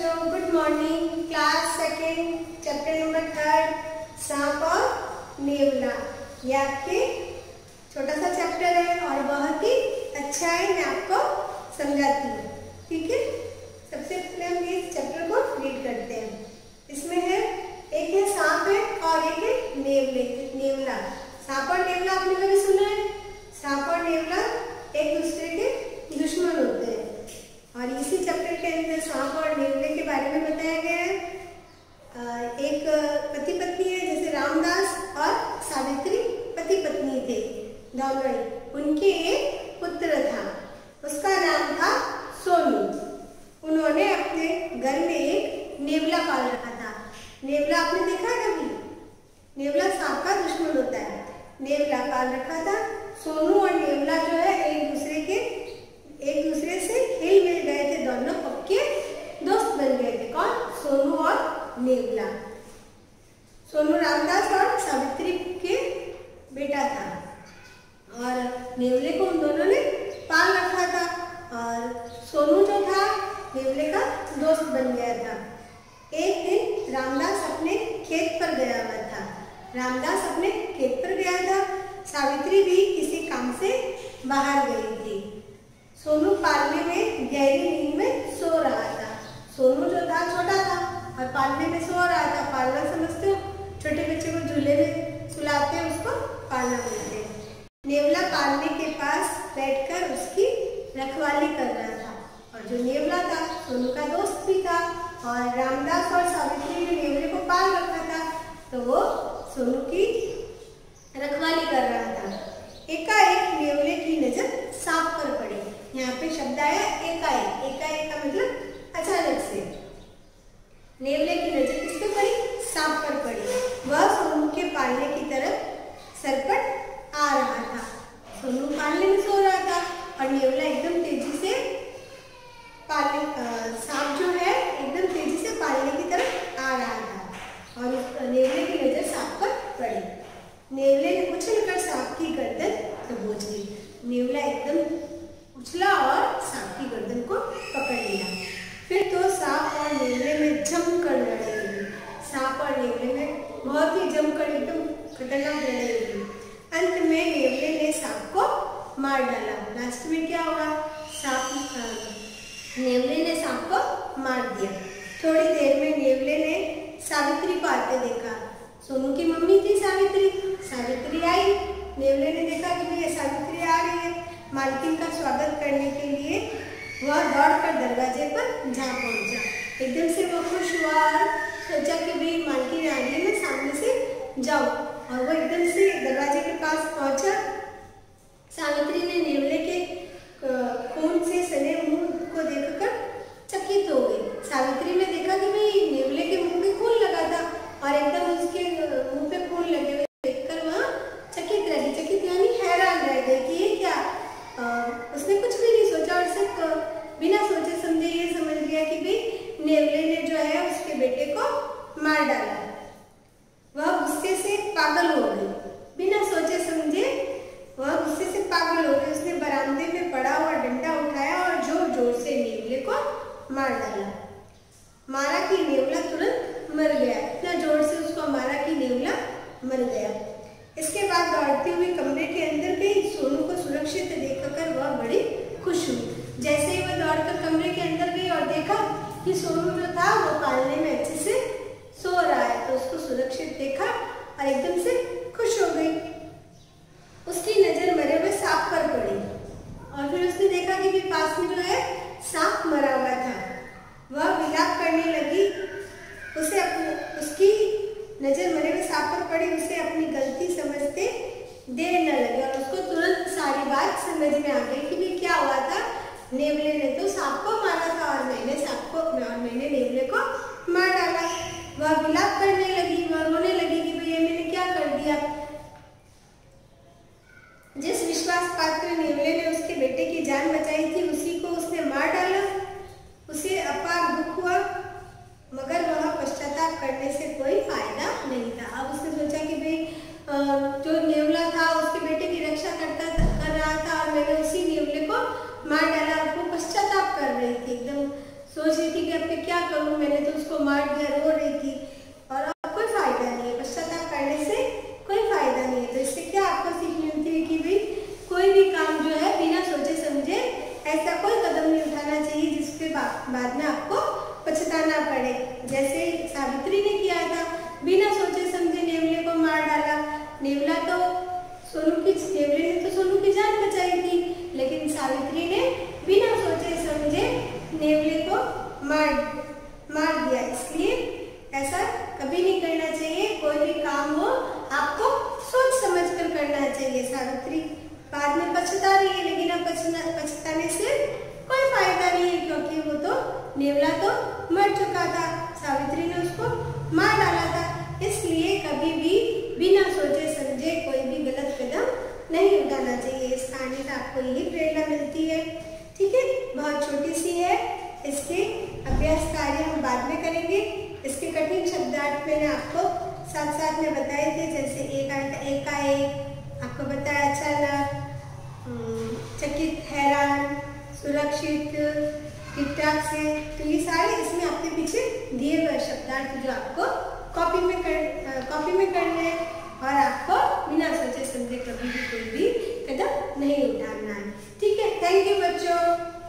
बच्चों good morning class second chapter number third सांप और नेवला ये आपके छोटा सा चैप्टर है और बहुत ही अच्छा है, मैं आपको समझाती हूँ। ठीक है? सबसे पहले हम इस चैप्टर को रीड करते हैं। इसमें है, एक है सांप है और एक है नेवले नेवला सांप और नेवला आपने कभी सुना है? सांप और नेवला एक दूसरे के दुश्मन होते हैं। और इसी चैप्टर के अंदर सांप और नेवले के बारे में बताया गया है। एक पति पत्नी है, जैसे रामदास और सावित्री पति पत्नी थे दोनों उनके एक पुत्र था, उसका नाम था सोनू। उन्होंने अपने घर में एक नेवला पाल रखा था। नेवला आपने देखा है कभी? नेवला सांप का दुश्मन होता है। नेवला पाल रखा था, सोनू और नेवला जो है एक दूसरे एक दूसरे से हिल मिल गए थे, दोनों पक्के दोस्त बन गए थे। कौन? सोनू और नेवला सोनू रामदास और सावित्री के बेटा था। और नेवले को उन दोनों ने पाल रखा था। और सोनू जो था नेवले का दोस्त बन गया था। एक दिन रामदास अपने खेत पर गया हुआ था। रामदास अपने खेत पर गया था। सावित्री भी किसी काम से बाहर गई थी। सोनू पालने में गहरी नींद में सो रहा था। सोनू जो था, छोटा था और पालने में सो रहा था। पालना समझते हो? छोटे बच्चे को झूले में सुलाते हैं, उसको पालना बोलते हैं। नेवला पालने के पास बैठकर उसकी रखवाली कर रहा था। और जो नेवला था, सोनू का दोस्त भी था और रामदास और सावित्री ने नेवले को पाल रखा था। तो वो सोनू की रखवाली कर रहा था एकाएक नेवले की नज़र सांप पर पड़ी यहाँ पे शब्द आया एकाएक एकाएक का मतलब अचानक से नेवले की नज़र किस पे पड़ी सांप पर पड़ी वह सोनू के पालने की तरफ़ सरपट आ रहा था सोनू पालने में सो रहा था और नेवला एकदम तेज़ी से सांप जो है, एकदम तेज़ी से पालने की तरफ़ आ रहा था। और नेवले की नज़र सांप पर पड़ी। नेवले ने सांप की गर्दन दबोच ली नेवला एकदम उछला और सांप की गर्दन को पकड़ लिया। फिर तो सांप और नेवले में जमकर लड़ाई हुई सांप और नेवले में बहुत ही जमकर, एकदम खतरनाक लड़ाई हुई अंत में नेवले ने सांप को मार डाला। लास्ट में क्या हुआ? नेवले ने सांप को मार दिया। थोड़ी देर में नेवले ने सावित्री को आते देखा। सोनू की मम्मी थी सावित्री। सावित्री आई। नेवले ने देखा कि भैया सावित्री आ रही है। मालकिन का स्वागत करने के लिए वह दौड़कर दरवाजे पर जा पहुँचा। एकदम से वो खुश हुआ और सोचा कि भाई, मालकिन आ रही है, मैं सामने से जाऊँ। और वो एकदम से दरवाजे के पास पहुँचा सावित्री ने नेवले के खून से सने मुँह को देखकर चकित हो गई सावित्री ने देखा कि भाई नेवले के मुँह में खून लगा था और एकदम उसके मुँह पे खून लगे हुए देखकर वह चकित रही चकित यानी हैरान रह गई कि ये क्या उसने कुछ भी नहीं सोचा और सिर्फ़ बिना सोचे समझे ये समझ लिया कि भाई नेवले ने जो है उसके बेटे को मार डाला वह गुस्से से पागल हो गई बिना सोचे समझे वह गुस्से से पागल हो गई उसने बरामदे में पड़ा हुआ डंडा उठाया और ज़ोर ज़ोर से नेवले को मार डाला मारा कि नेवला तुरंत मर गया इतना ज़ोर से उसको मारा कि नेवला मर गया इसके बाद दौड़ती हुई कमरे के अंदर गई सोनू को सुरक्षित देखकर वह बड़ी खुश हुई जैसे ही वह दौड़कर कमरे के अंदर गई और देखा कि सोनू जो था वो पालने में अच्छे से सो रहा है तो उसको सुरक्षित देखा और एकदम से खुश हो गई उसकी नज़र मरे हुए सांप पर पड़ी और फिर उसने देखा कि भी पास में जो है सांप मरा हुआ था वह विलाप करने लगी उसे अपने उसकी नज़र मरे में सांप पर पड़ी, उसे अपनी गलती समझते देर न लगे और उसको तुरंत सारी बात समझ में आ गई कि भी क्या हुआ था। नेवले ने तो सांप को मारा था और मैंने सांप सोच रही थी कि अब मैं क्या करूँ? मैंने तो उसको मार दिया, रो रही थी। और अब कोई फ़ायदा नहीं है। पश्चाताप करने से कोई फ़ायदा नहीं है। तो इससे क्या आपको सीख मिलती है कि भाई, कोई भी काम जो है बिना सोचे समझे ऐसा कोई कदम नहीं उठाना चाहिए जिसके बाद में आपको पछताना पड़े। जैसे सावित्री ने किया था, बिना सोचे समझे नेवले को मार डाला। नेवला तो सोनू की, नेवले ने तो सोनू की जान बचाई थी, लेकिन सावित्री ने बिना सोचे समझे नेवले को मार मार दिया इसलिए ऐसा कभी नहीं करना चाहिए कोई भी काम हो आपको सोच समझ कर चाहिए सावित्री। बाद में पछता रही है, लेकिन अब पछताने से कोई फ़ायदा नहीं है, क्योंकि वो तो नेवला तो मर चुका था। सावित्री ने उसको मार डाला था। इसलिए कभी भी बिना सोचे समझे कोई भी गलत कदम नहीं उठाना चाहिए। इस कहानी से आपको यही प्रेरणा मिलती है। ठीक है? बहुत छोटी सी है। इसके अभ्यास कार्य हम बाद में करेंगे। इसके कठिन शब्दार्थ मैंने आपको साथ साथ में बताए थे, जैसे एक एक का एक आपको बताया अचानक चकित, हैरान, सुरक्षित ठीक ठाक से तो ये सारे इसमें आपके पीछे दिए हुए शब्दार्थ जो आपको कॉपी में कर कॉपी में करने हैं और आपको बिना सोचे समझे कभी भी कोई भी कदम नहीं उठाना है। ठीक है? थैंक यू बच्चों।